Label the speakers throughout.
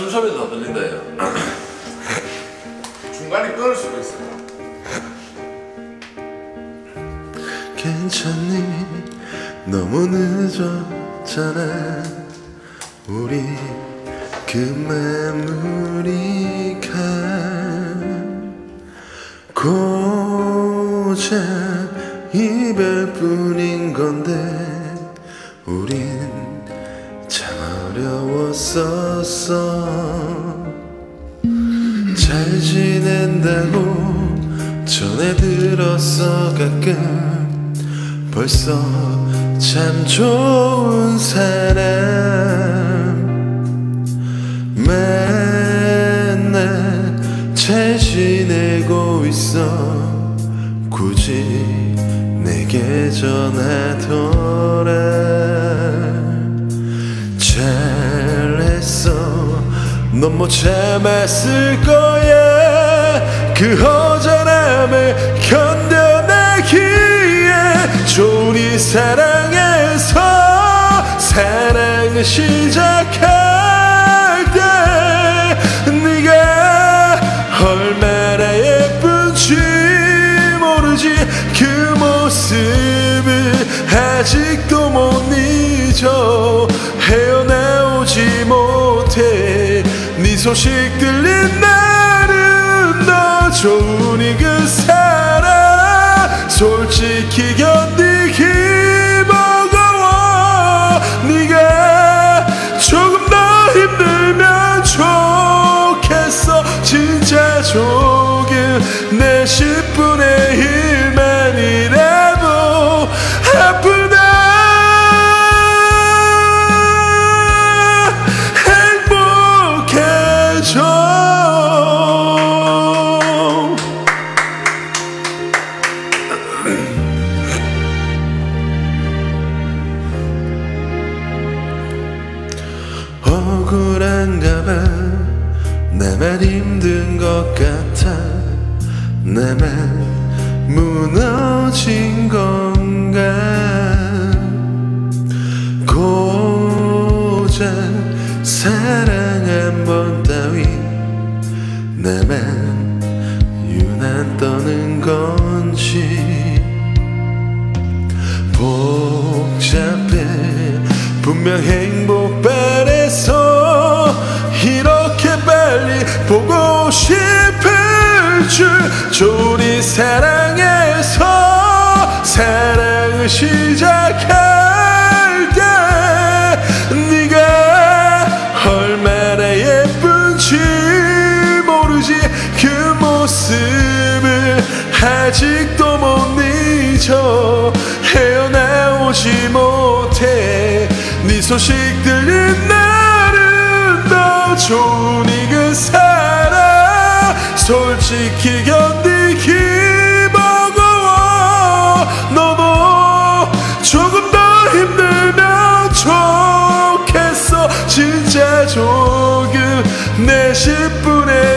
Speaker 1: 숨소리도 다 들린다 야.
Speaker 2: 중간에 끊을 수도 있어요.
Speaker 3: 괜찮니 너무 늦었잖아 우리 그 마무리가 고작 이별뿐인 건데 우린 참 어려웠었어. 잘 지낸다고 전해 들었어 가끔. 벌써 참 좋은 사람. 맨날 잘 지내고 있어. 굳이 내게 전하더라 넌 못 참았을 거야. 그 허전함을 견뎌내기에 조리 사랑해서 사랑을 시작할 때 네가 얼마나 예쁜지 모르지 소식 들린 날은 너 좋으니 그 사랑 솔직히 견디기 버거워. 네가 조금 더 힘들면 좋겠어. 진짜 조금 내 10분 억울한가 봐내말 힘든 것 같아. 내말 무너진 건가. 고작 사랑 한 번 따위. 내만 유난 떠는 건지. 복잡해. 분명 행 싶을 줄 조리 사랑해서 사랑을 시작할 때 네가 얼마나 예쁜지 모르지 그 모습을 아직도 못 잊어 헤어나오지 못해 네 소식 들린 날은 너 좋으 솔직히 견디기 버거워 너도 조금 더 힘들면 좋겠어. 진짜 조금 내 10분의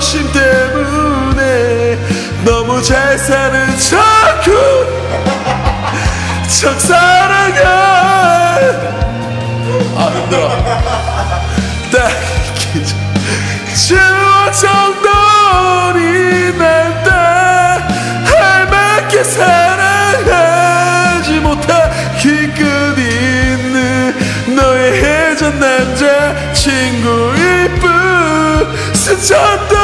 Speaker 3: 자존심 때문에 너무 잘 사는 척 척사랑해
Speaker 1: 아 힘들어.
Speaker 3: 딱 지워 정돈이 날때 할밖에 사랑하지 못한 기끝 있는 너의 해전 남자 친구 이쁜 스쳤다